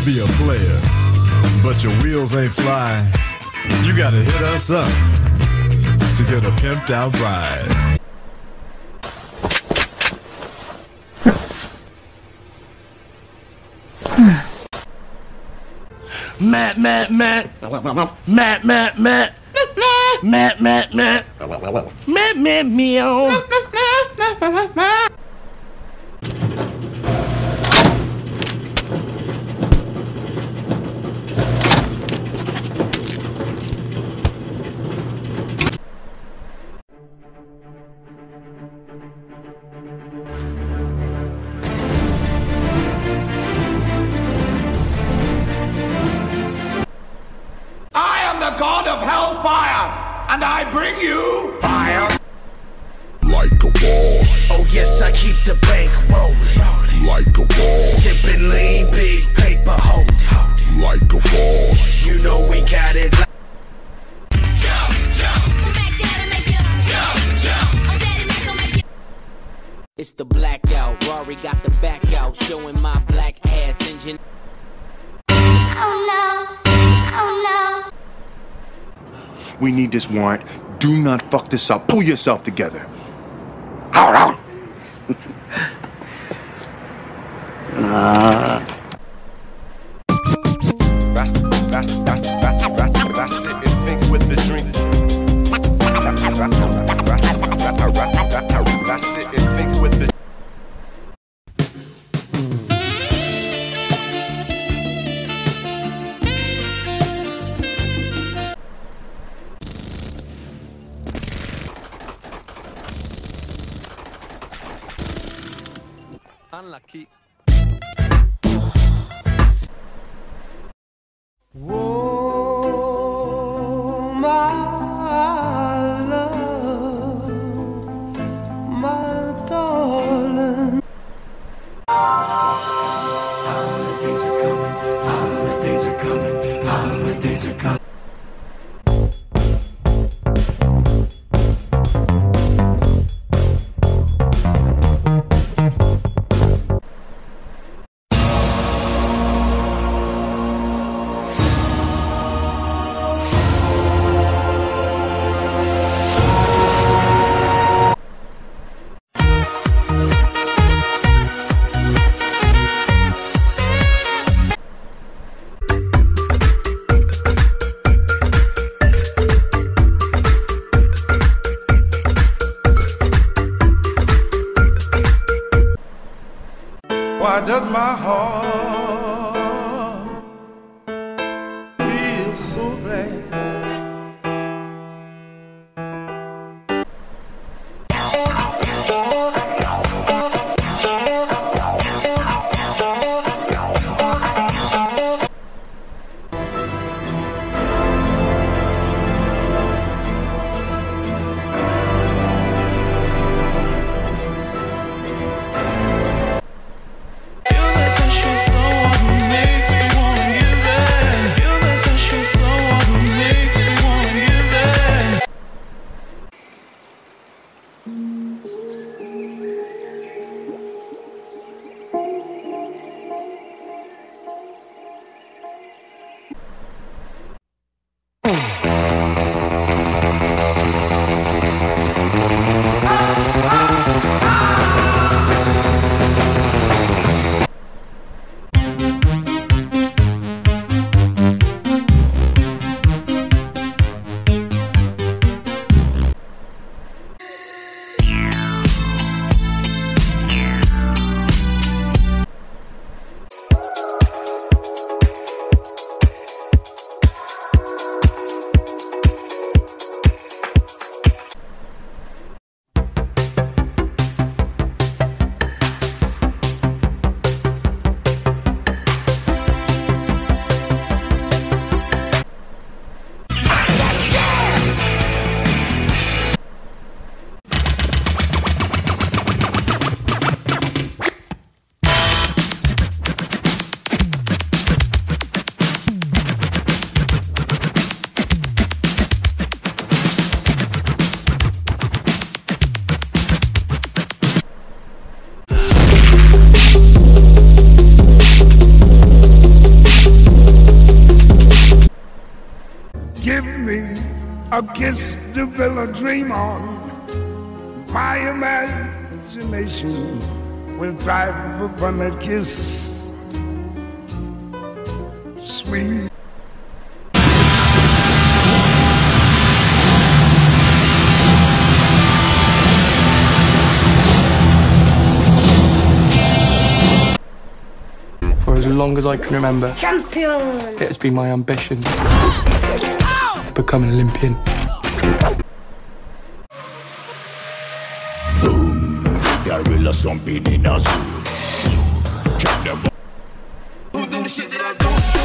wanna be a player, but your wheels ain't flying, you gotta hit us up to get a pimped out ride. Matt, Matt, Matt. Matt, Matt, Matt. Matt, Matt, Matt. Matt, Matt, meow. Hellfire, and I bring you fire. Like a boss, Oh yes, I keep the bank rolling. like a boss, Sipping lean, big paper holding. like a boss, You know we got it. like- It's the blackout. Rory got the back out, showing my black ass engine. Oh, oh, We need this warrant. Do not fuck this up. Pull yourself together. that's, uh, Unlucky. Why does my heart feel so glad? Give me a kiss to build a dream on. My imagination will thrive upon that kiss. Sweet long as I can remember, Champion! it has been my ambition to become an Olympian. Gorilla stomping in a zoo. Who do the shit that I do?